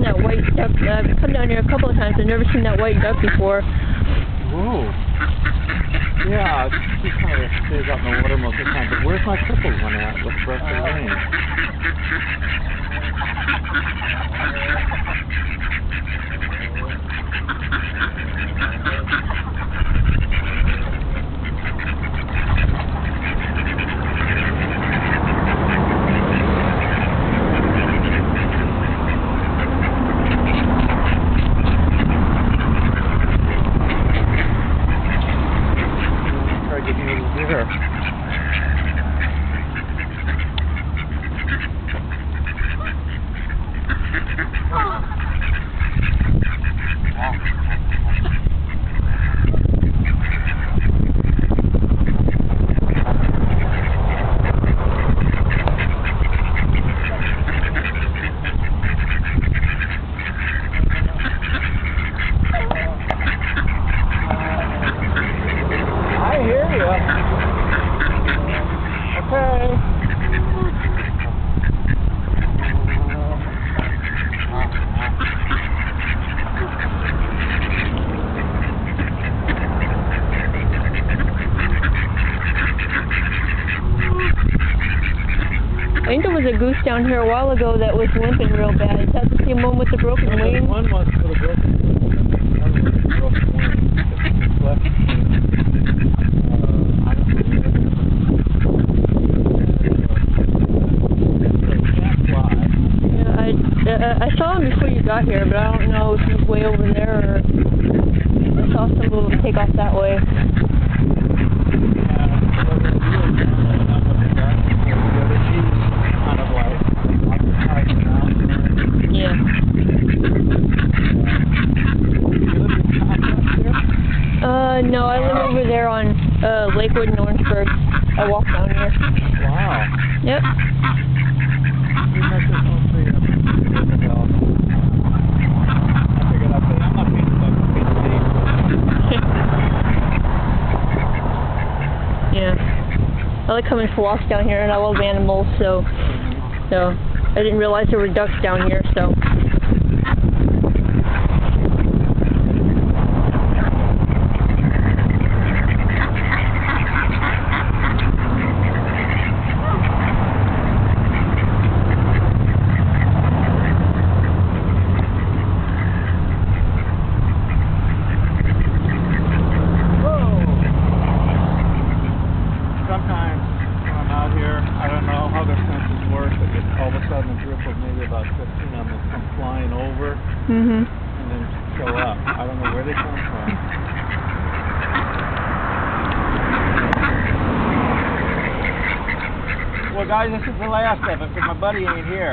seen that white duck. I've come down here a couple of times. I've never seen that white duck before. Oh. Yeah, she kind of stays out in the water most of the time. But where's my crippled one at with the rest of the rain? I think there was a goose down here a while ago that was limping real bad. Is that the same one with the broken wing? One was for the broken wing. Another was the broken wing. It's left. Uh, I Yeah, I, uh, I saw him before you got here, but I don't know if he's way over there or I saw some of them take off that way. No, I live over there on uh, Lakewood in Orangeburg. I walk down here. Wow. Yep. You must have mostly, well, I figured I'd say I'm not being stuck in yeah. I like coming for walks down here, and I love animals, so so I didn't realize there were ducks down here, so. Out here, I don't know how their senses work, but just all of a sudden a group of maybe about 15 of them come flying over Mhm. and then show up. I don't know where they come from. Well, guys, this is the last of it because my buddy ain't here.